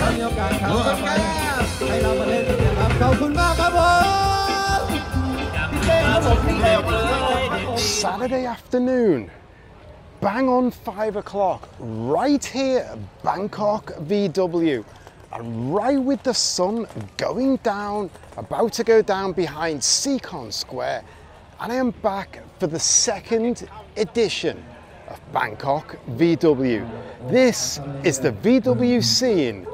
ถ้ามีโอกาสครั้งต่อไปให้เรามาเล่นกันนะครับ ขอบคุณมากครับผม Saturday afternoon, bang on five o'clock, right here, Bangkok VW, and right with the sun going down, about to go down behind Seacon Square, and I am back for the second edition of Bangkok VW. This is the VW scene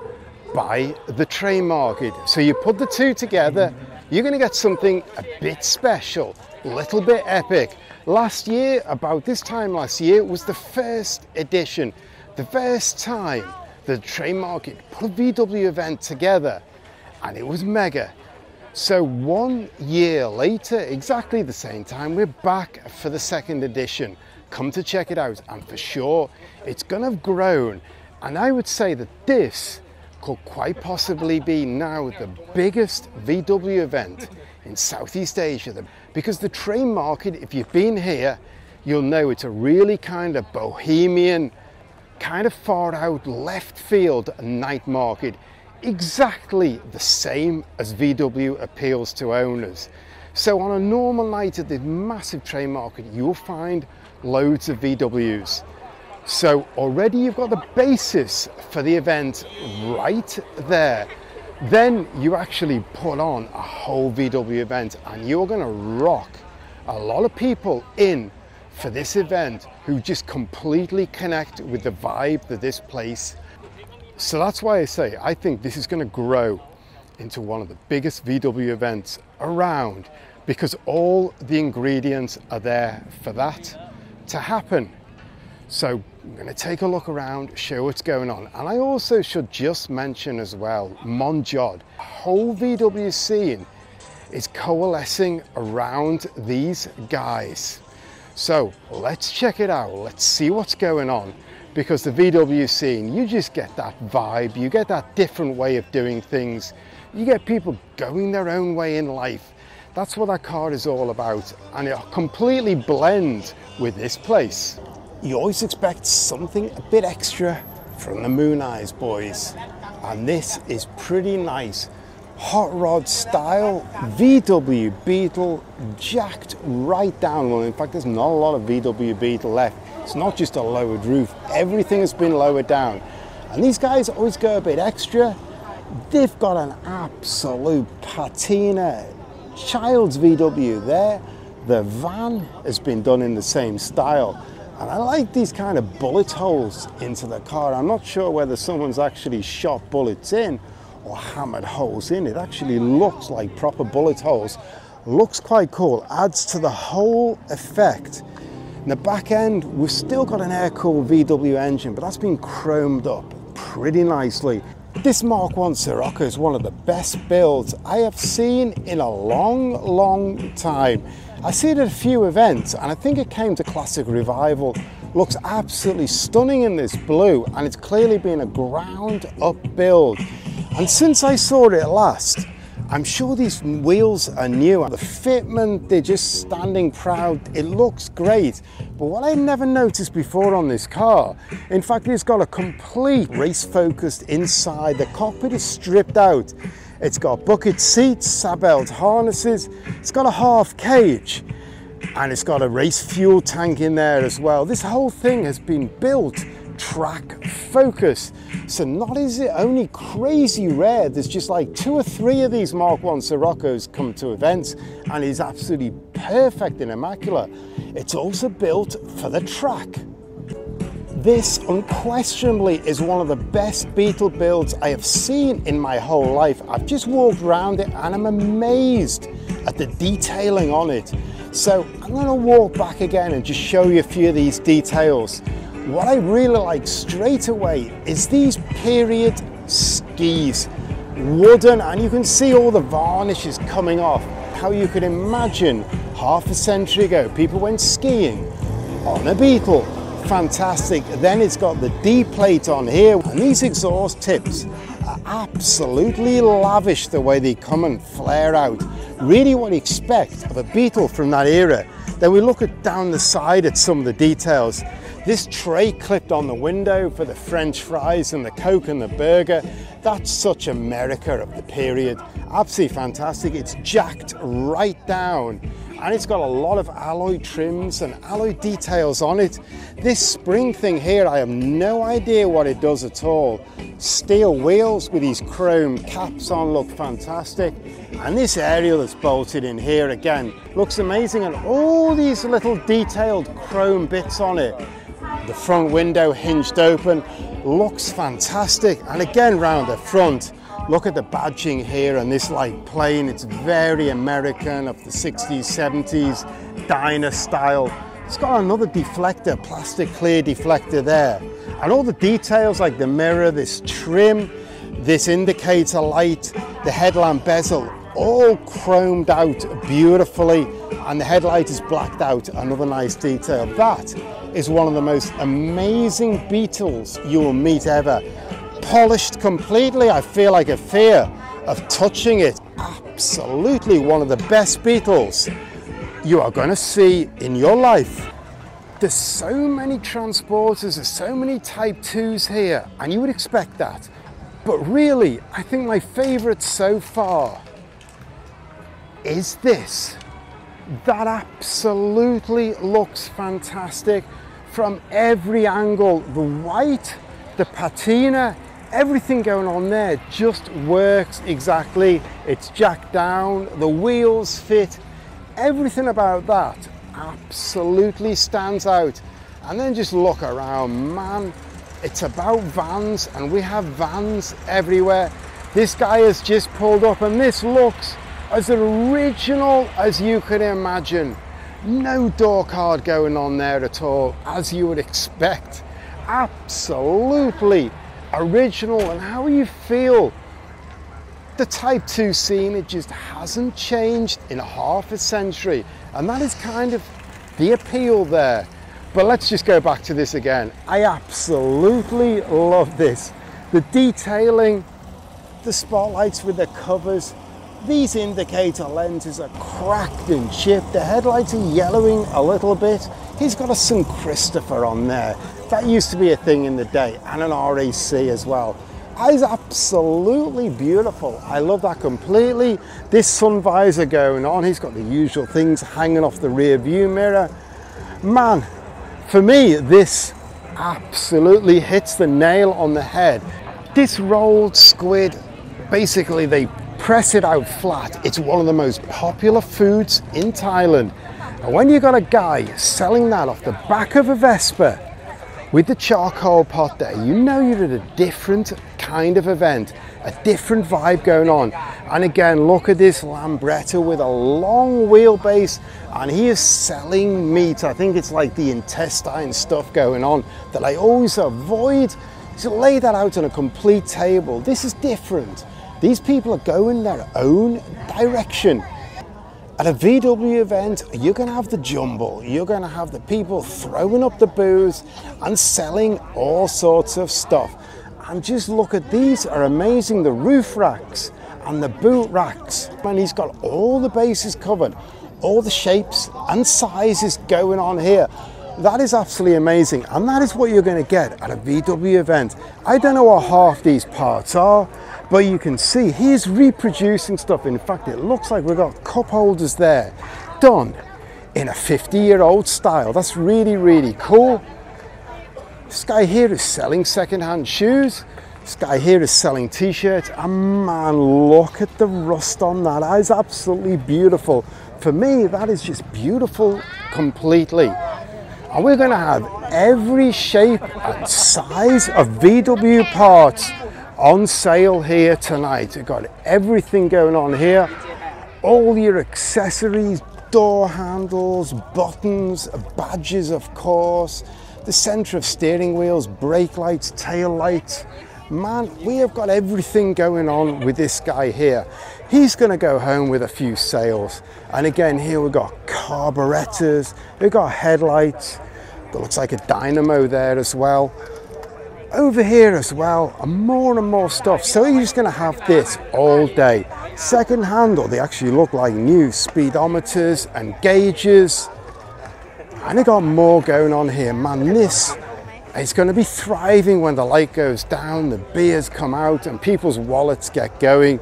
by the train market. So you put the two together, you're going to get something a bit special, a little bit epic. Last year, about this time last year, was the first edition, the first time the train market put a VW event together, and it was mega. So one year later, exactly the same time, we're back for the second edition. Come to check it out, and for sure, it's going to have grown. And I would say that this could quite possibly be now the biggest VW event in Southeast Asia. Because the train market, if you've been here, you'll know it's a really kind of bohemian, kind of far out left field night market. Exactly the same as VW appeals to owners. So on a normal night at the massive train market, you'll find loads of VWs. So already you've got the basis for the event right there. Then you actually put on a whole VW event and you're going to rock a lot of people in for this event who just completely connect with the vibe that this place. So that's why I say I think this is going to grow into one of the biggest VW events around because all the ingredients are there for that to happen. So I'm going to take a look around, show what's going on. And I also should just mention as well, Monjod, whole VW scene is coalescing around these guys. So let's check it out. Let's see what's going on because the VW scene, you just get that vibe, you get that different way of doing things. You get people going their own way in life. That's what that car is all about. And it completely blends with this place you always expect something a bit extra from the Moon Eyes boys. And this is pretty nice. Hot rod style VW Beetle jacked right down. Well, in fact, there's not a lot of VW Beetle left. It's not just a lowered roof, everything has been lowered down. And these guys always go a bit extra. They've got an absolute patina child's VW there. The van has been done in the same style. And I like these kind of bullet holes into the car. I'm not sure whether someone's actually shot bullets in or hammered holes in. It actually looks like proper bullet holes. Looks quite cool, adds to the whole effect. In the back end, we've still got an air-cooled VW engine, but that's been chromed up pretty nicely. This Mark 1 Scirocco is one of the best builds I have seen in a long, long time. I see it at a few events and I think it came to Classic Revival. Looks absolutely stunning in this blue and it's clearly been a ground up build. And since I saw it last, I'm sure these wheels are new. The fitment, they're just standing proud. It looks great. But what I never noticed before on this car, in fact, it's got a complete race focused inside. The cockpit is stripped out. It's got bucket seats, Sabelt harnesses, it's got a half cage, and it's got a race fuel tank in there as well. This whole thing has been built track focus. So not is it only crazy rare, there's just like two or three of these Mark 1 Sciroccos come to events and is absolutely perfect and immaculate. It's also built for the track. This unquestionably is one of the best Beetle builds I have seen in my whole life. I've just walked around it and I'm amazed at the detailing on it. So I'm going to walk back again and just show you a few of these details. What I really like straight away is these period skis, wooden, and you can see all the varnishes coming off. How you could imagine half a century ago people went skiing on a Beetle fantastic. Then it's got the D plate on here and these exhaust tips are absolutely lavish the way they come and flare out. Really what you expect of a Beetle from that era. Then we look at down the side at some of the details. This tray clipped on the window for the French fries and the Coke and the burger, that's such America of the period. Absolutely fantastic. It's jacked right down and it's got a lot of alloy trims and alloy details on it. This spring thing here, I have no idea what it does at all. Steel wheels with these chrome caps on look fantastic. And this aerial that's bolted in here again looks amazing and all these little detailed chrome bits on it the front window hinged open, looks fantastic. And again, round the front, look at the badging here and this like plane. It's very American of the 60s, 70s, diner style. It's got another deflector, plastic clear deflector there. And all the details like the mirror, this trim, this indicator light, the headlamp bezel, all chromed out beautifully and the headlight is blacked out, another nice detail. That is one of the most amazing Beetles you will meet ever. Polished completely, I feel like a fear of touching it. Absolutely one of the best Beetles you are going to see in your life. There's so many transporters, there's so many Type 2s here, and you would expect that. But really, I think my favorite so far is this. That absolutely looks fantastic from every angle. The white, the patina, everything going on there just works exactly. It's jacked down, the wheels fit, everything about that absolutely stands out. And then just look around, man, it's about vans and we have vans everywhere. This guy has just pulled up and this looks as original as you can imagine. No door card going on there at all, as you would expect. Absolutely original. And how you feel? The Type 2 scene, it just hasn't changed in half a century. And that is kind of the appeal there. But let's just go back to this again. I absolutely love this. The detailing, the spotlights with the covers, these indicator lenses are cracked and chipped. The headlights are yellowing a little bit. He's got a St. Christopher on there. That used to be a thing in the day, and an RAC as well. Eyes absolutely beautiful. I love that completely. This sun visor going on. He's got the usual things hanging off the rear view mirror. Man, for me, this absolutely hits the nail on the head. This rolled squid, basically they press it out flat. It's one of the most popular foods in Thailand. And when you've got a guy selling that off the back of a Vespa with the charcoal pot there, you know you're at a different kind of event, a different vibe going on. And again, look at this Lambretta with a long wheelbase and he is selling meat. I think it's like the intestine stuff going on that I always avoid. To lay that out on a complete table, this is different. These people are going their own direction. At a VW event, you're going to have the jumble, you're going to have the people throwing up the booze and selling all sorts of stuff. And just look at these are amazing, the roof racks and the boot racks. And he's got all the bases covered, all the shapes and sizes going on here. That is absolutely amazing. And that is what you're going to get at a VW event. I don't know what half these parts are, but you can see he's reproducing stuff. In fact, it looks like we've got cup holders there done in a 50 year old style. That's really, really cool. This guy here is selling secondhand shoes. This guy here is selling t-shirts. And man, look at the rust on that. That is absolutely beautiful. For me, that is just beautiful completely. And we're gonna have every shape and size of VW parts on sale here tonight. We've got everything going on here. All your accessories, door handles, buttons, badges of course, the center of steering wheels, brake lights, tail lights. Man, we have got everything going on with this guy here. He's gonna go home with a few sales. And again, here we've got carburetors, we've got headlights, that looks like a dynamo there as well over here as well and more and more stuff so you're just going to have this all day second handle they actually look like new speedometers and gauges And they got more going on here. Man, this is going to be thriving when the light goes down, the beers come out, and people's wallets get going.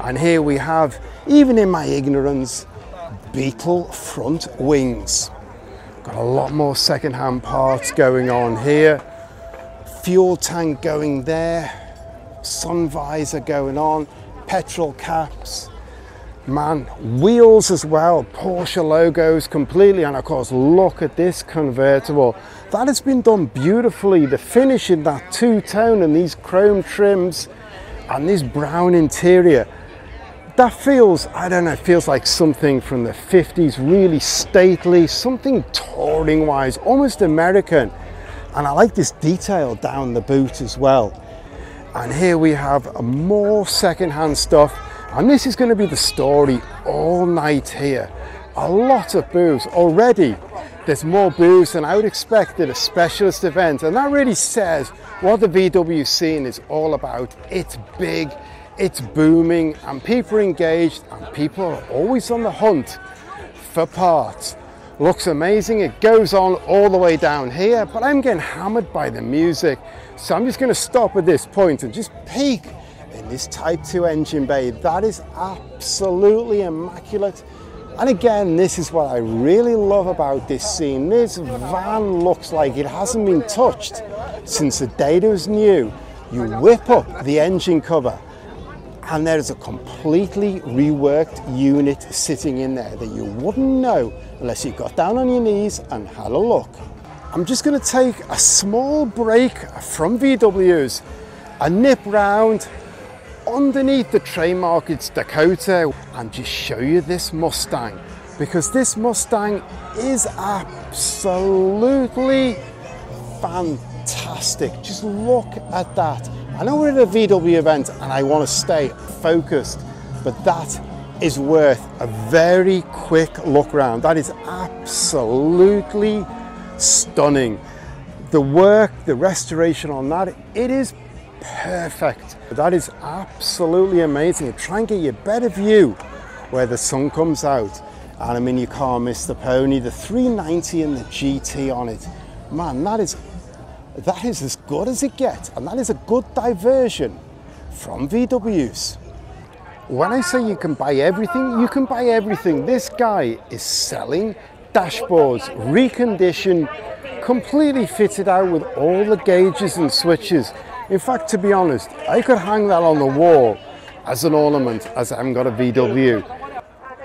And here we have, even in my ignorance, Beetle front wings. Got a lot more second-hand parts going on here. Fuel tank going there. Sun visor going on. Petrol caps. Man, wheels as well. Porsche logos completely. And of course, look at this convertible. That has been done beautifully. The finish in that two-tone and these chrome trims and this brown interior that feels, I don't know, feels like something from the 50s, really stately, something touring wise, almost American. And I like this detail down the boot as well. And here we have more secondhand stuff. And this is going to be the story all night here. A lot of booths already. There's more booths than I would expect at a specialist event. And that really says what the VW scene is all about. It's big, it's booming and people are engaged and people are always on the hunt for parts. Looks amazing, it goes on all the way down here, but I'm getting hammered by the music. So I'm just gonna stop at this point and just peek in this Type 2 engine bay. That is absolutely immaculate. And again, this is what I really love about this scene. This van looks like it hasn't been touched since the day it was new. You whip up the engine cover and there is a completely reworked unit sitting in there that you wouldn't know unless you got down on your knees and had a look. I'm just going to take a small break from VWs and nip round underneath the trademark it's Dakota and just show you this Mustang because this Mustang is absolutely fantastic. Just look at that. I know we're at a VW event and I want to stay focused, but that is worth a very quick look around. That is absolutely stunning. The work, the restoration on that, it is perfect. That is absolutely amazing. Try and get you a better view where the sun comes out. And I mean, you can't miss the pony, the 390 and the GT on it. Man, that is that is as good as it gets, and that is a good diversion from VWs. When I say you can buy everything, you can buy everything. This guy is selling dashboards, reconditioned, completely fitted out with all the gauges and switches. In fact, to be honest, I could hang that on the wall as an ornament as I haven't got a VW.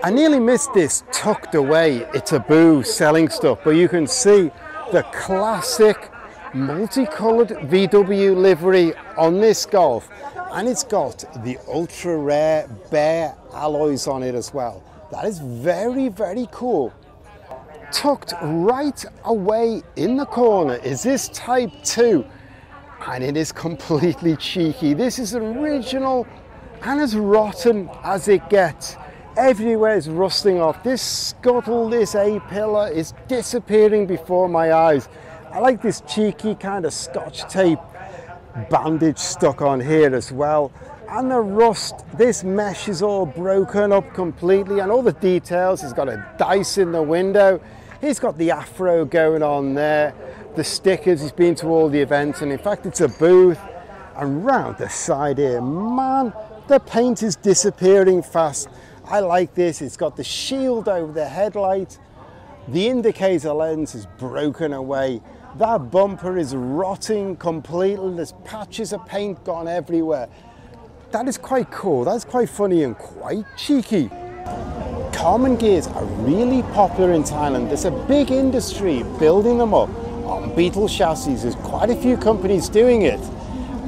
I nearly missed this tucked away. It's a boo selling stuff, but you can see the classic multicolored VW livery on this Golf and it's got the ultra rare bare alloys on it as well. That is very, very cool. Tucked right away in the corner is this Type 2 and it is completely cheeky. This is original and as rotten as it gets. Everywhere is rusting off. This scuttle, this A-pillar is disappearing before my eyes. I like this cheeky kind of scotch tape bandage stuck on here as well. And the rust, this mesh is all broken up completely and all the details, he's got a dice in the window. He's got the afro going on there. The stickers, he's been to all the events and in fact it's a booth. And round the side here, man, the paint is disappearing fast. I like this, it's got the shield over the headlight. The indicator lens is broken away that bumper is rotting completely. There's patches of paint gone everywhere. That is quite cool. That's quite funny and quite cheeky. Karmann Ghias are really popular in Thailand. There's a big industry building them up on Beetle chassis. There's quite a few companies doing it.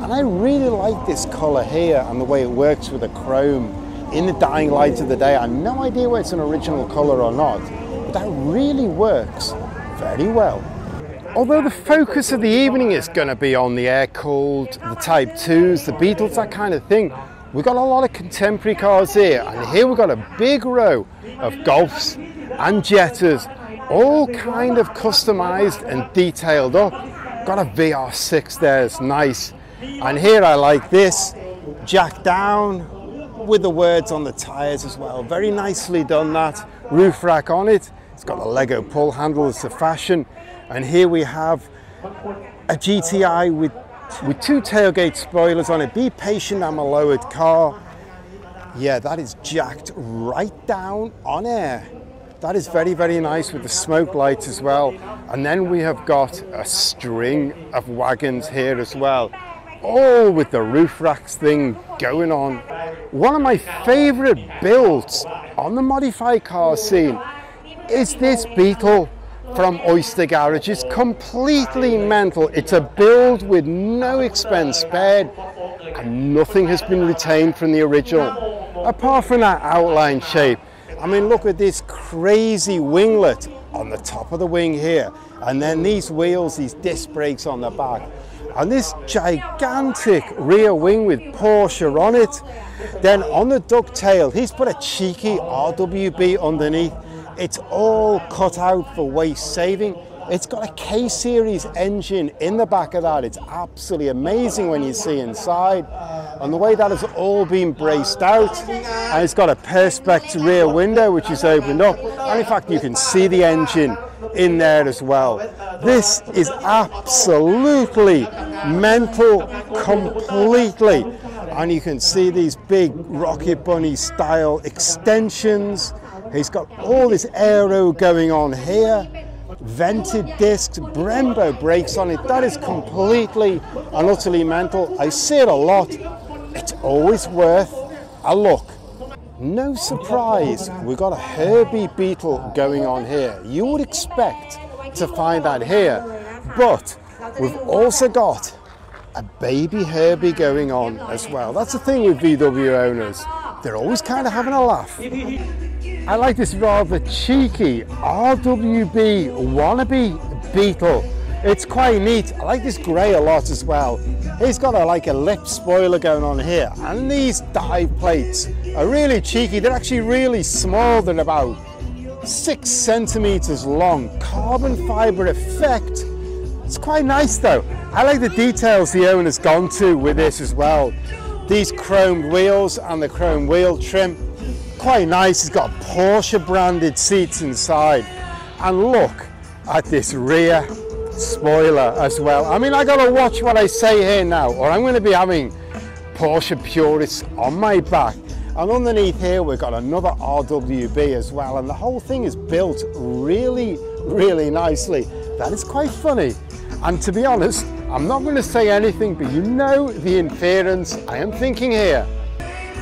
And I really like this color here and the way it works with the chrome in the dying light of the day. I have no idea whether it's an original color or not, but that really works very well. Although the focus of the evening is going to be on the air-cooled, the Type 2s, the Beetles, that kind of thing, we've got a lot of contemporary cars here. And here we've got a big row of Golfs and Jettas, all kind of customized and detailed up. Got a VR6 there, it's nice. And here I like this, jack down with the words on the tires as well. Very nicely done that. Roof rack on it. It's got the Lego pull handle, it's a fashion. And here we have a GTI with, with two tailgate spoilers on it. Be patient, I'm a lowered car. Yeah, that is jacked right down on air. That is very, very nice with the smoke lights as well. And then we have got a string of wagons here as well. All with the roof racks thing going on. One of my favorite builds on the modified car scene is this Beetle from Oyster Garage. It's completely mental. It's a build with no expense spared and nothing has been retained from the original apart from that outline shape. I mean, look at this crazy winglet on the top of the wing here. And then these wheels, these disc brakes on the back. And this gigantic rear wing with Porsche on it. Then on the ducktail, he's put a cheeky RWB underneath. It's all cut out for waste saving. It's got a K-Series engine in the back of that. It's absolutely amazing when you see inside. And the way that has all been braced out. And it's got a perspex rear window which is opened up. And in fact, you can see the engine in there as well. This is absolutely mental completely. And you can see these big Rocket Bunny style extensions. He's got all this aero going on here vented discs, Brembo brakes on it. That is completely and utterly mental. I see it a lot. It's always worth a look. No surprise, we've got a Herbie Beetle going on here. You would expect to find that here, but we've also got a baby Herbie going on as well. That's the thing with VW owners. They're always kind of having a laugh. I like this rather cheeky RWB wannabe Beetle. It's quite neat. I like this grey a lot as well. He's got a, like a lip spoiler going on here. And these dive plates are really cheeky. They're actually really small. They're about six centimeters long. Carbon fiber effect. It's quite nice though. I like the details the owner's gone to with this as well. These chrome wheels and the chrome wheel trim quite nice. It's got Porsche branded seats inside. And look at this rear spoiler as well. I mean, I gotta watch what I say here now, or I'm gonna be having Porsche purists on my back. And underneath here, we've got another RWB as well. And the whole thing is built really, really nicely. That is quite funny. And to be honest, I'm not to say anything, but you know the inference I am thinking here.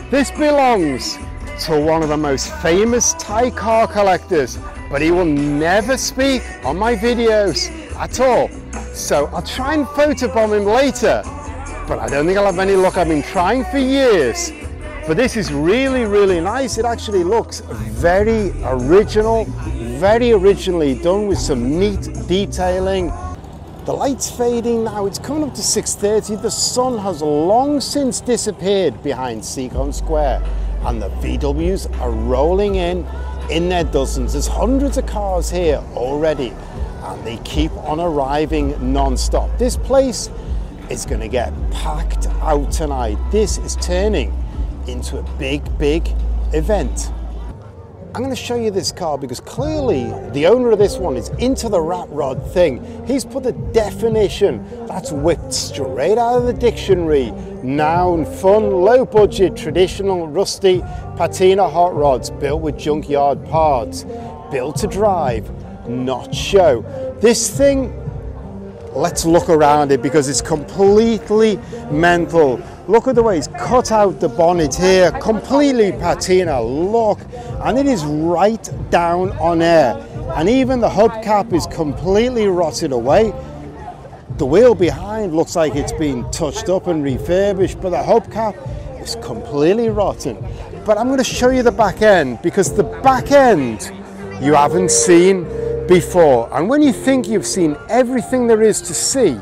This belongs to one of the most famous Thai car collectors, but he will never speak on my videos at all. So I'll try and photobomb him later, but I don't think I'll have any luck. I've been trying for years. But this is really, really nice. It actually looks very original, very originally done with some neat detailing. The light's fading now, it's coming up to 6.30. The sun has long since disappeared behind Seacon Square and the VWs are rolling in in their dozens. There's hundreds of cars here already and they keep on arriving non-stop. This place is going to get packed out tonight. This is turning into a big, big event. I'm going to show you this car because clearly the owner of this one is into the rat rod thing. He's put the definition that's whipped straight out of the dictionary. Noun, fun, low budget, traditional, rusty, patina hot rods built with junkyard parts, built to drive, not show. This thing, let's look around it because it's completely mental. Look at the way he's cut out the bonnet here, completely patina, look, and it is right down on air. And even the hubcap is completely rotted away. The wheel behind looks like it's been touched up and refurbished, but the hubcap is completely rotten. But I'm going to show you the back end because the back end you haven't seen before. And when you think you've seen everything there is to see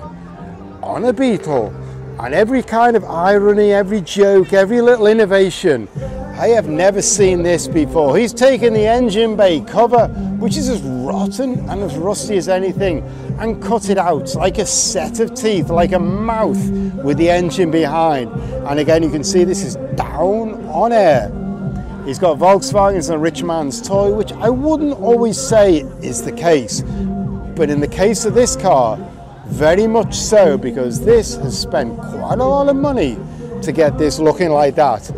on a Beetle, and every kind of irony, every joke, every little innovation. I have never seen this before. He's taken the engine bay cover, which is as rotten and as rusty as anything, and cut it out like a set of teeth, like a mouth with the engine behind. And again, you can see this is down on air. He's got Volkswagen's and a rich man's toy, which I wouldn't always say is the case. But in the case of this car, very much so, because this has spent quite a lot of money to get this looking like that.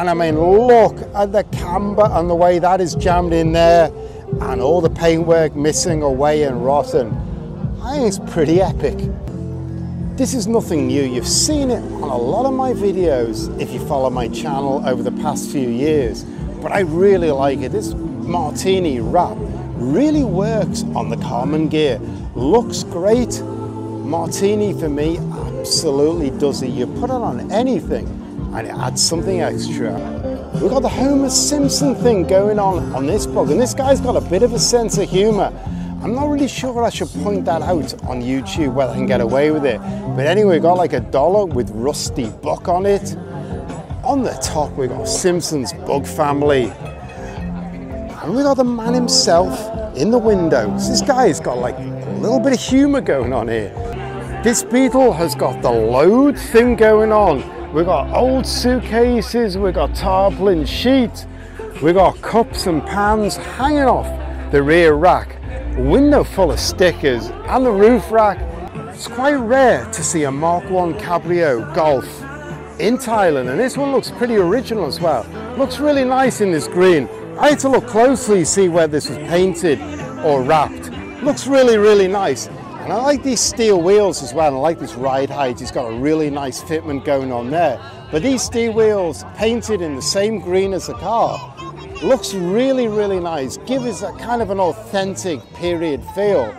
And I mean, look at the camber and the way that is jammed in there, and all the paintwork missing away and rotten. I think it's pretty epic. This is nothing new, you've seen it on a lot of my videos if you follow my channel over the past few years, but I really like it. This Martini wrap really works on the Karmann Ghia. Looks great. Martini for me absolutely does it. You put it on anything and it adds something extra. We've got the Homer Simpson thing going on on this book and this guy's got a bit of a sense of humor. I'm not really sure I should point that out on YouTube whether I can get away with it. But anyway, we got like a dollar with Rusty Buck on it. On the top, we've got Simpsons Bug Family. And we got the man himself in the windows. This guy's got like a little bit of humor going on here. This Beetle has got the load thing going on. We've got old suitcases, we've got tarpaulin sheets, we've got cups and pans hanging off the rear rack window full of stickers and the roof rack. It's quite rare to see a Mark 1 Cabrio Golf in Thailand and this one looks pretty original as well. Looks really nice in this green. I had to look closely see where this was painted or wrapped. Looks really, really nice. And I like these steel wheels as well. and I like this ride height. It's got a really nice fitment going on there. But these steel wheels painted in the same green as the car Looks really, really nice. Gives us a kind of an authentic period feel.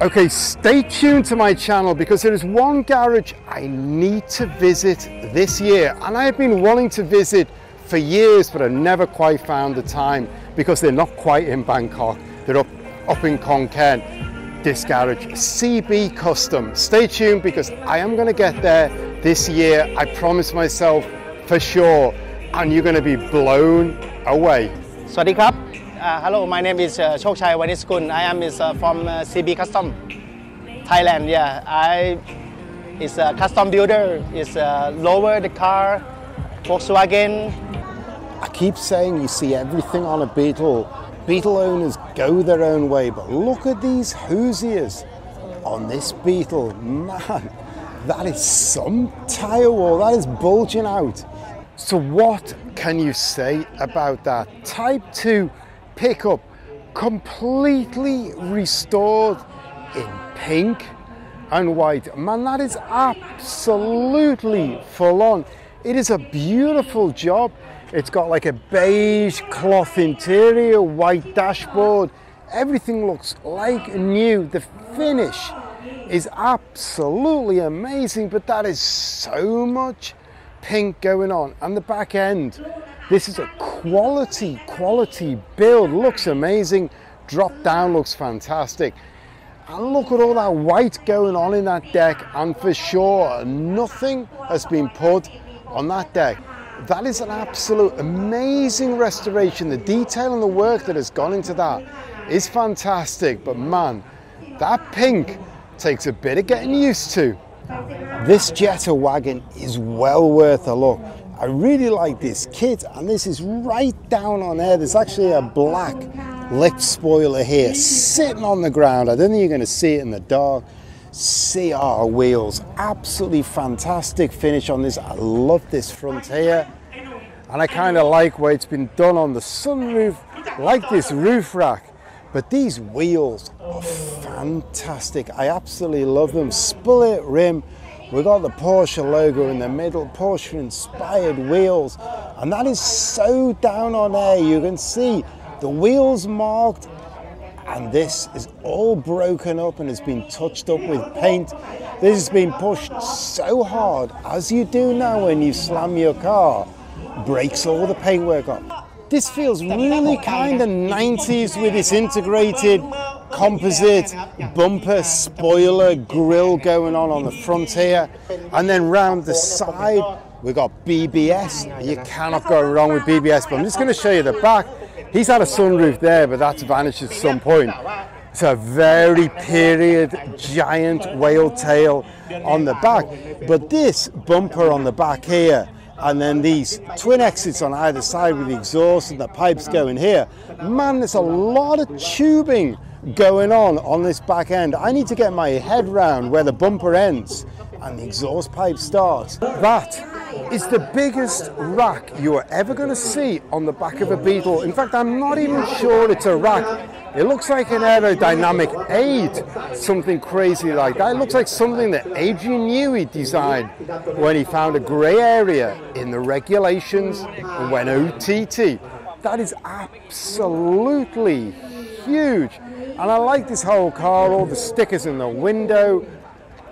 Okay, stay tuned to my channel because there is one garage I need to visit this year. And I have been wanting to visit for years, but I never quite found the time because they're not quite in Bangkok. They're up, up in Khon Kaen This garage, CB Custom. Stay tuned because I am going to get there this year. I promise myself for sure. And you're going to be blown away สวัสดีครับ uh, Hello my name is uh, โชคชัยวานิสกุล I am is uh, from uh, CB Custom Thailand yeah I is a custom builder is uh, lower the car Volkswagen I keep saying you see everything on a Beetle Beetle owners go their own way but look at these Hoosiers on this Beetle man that is some tire wall that is bulging out so what can you say about that? Type 2 pickup completely restored in pink and white. Man, that is absolutely full on. It is a beautiful job. It's got like a beige cloth interior, white dashboard. Everything looks like new. The finish is absolutely amazing, but that is so much pink going on. And the back end this is a quality quality build. Looks amazing. Drop down looks fantastic. And look at all that white going on in that deck. And for sure nothing has been put on that deck that is an absolute amazing restoration the detail and the work that has gone into that is fantastic but man that pink takes a bit of getting used to this Jetta wagon is well worth a look. I really like this kit and this is right down on there. There's actually a black lip spoiler here sitting on the ground. I don't think you're going to see it in the dark. CR wheels, absolutely fantastic finish on this. I love this front here. And I kind of like where it's been done on the sunroof, like this roof rack. But these wheels are fantastic. I absolutely love them. Split rim. We've got the Porsche logo in the middle, Porsche inspired wheels. And that is so down on air. You can see the wheels marked and this is all broken up and has been touched up with paint. This has been pushed so hard, as you do now when you slam your car, breaks all the paintwork up. This feels really kind of 90s with this integrated composite bumper, spoiler, grille going on on the front here. And then round the side, we've got BBS. You cannot go wrong with BBS, but I'm just going to show you the back. He's had a sunroof there, but that's vanished at some point. It's a very period giant whale tail on the back. But this bumper on the back here and then these twin exits on either side with the exhaust and the pipes going here. Man, there's a lot of tubing going on on this back end. I need to get my head round where the bumper ends and the exhaust pipe starts. That is the biggest rack you are ever going to see on the back of a Beetle. In fact, I'm not even sure it's a rack. It looks like an aerodynamic aid, something crazy like that. It looks like something that Adrian Newey designed when he found a grey area in the regulations and went OTT. That is absolutely huge. And I like this whole car, all the stickers in the window.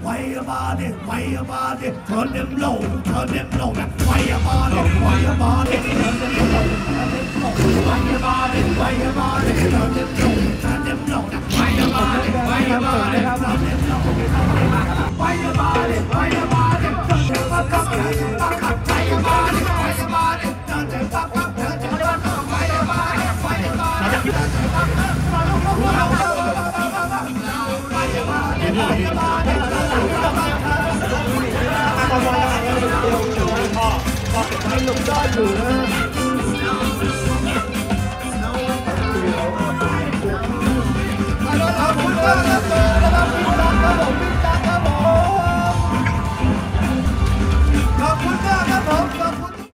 Why about body? Why about body? Turn them low, turn them low. Why about body? Why about body? Turn them low, turn them low. Why about body? Why about body? Turn them low, turn them low. Why about body? Why about body? Why about it? Why about it? Lord,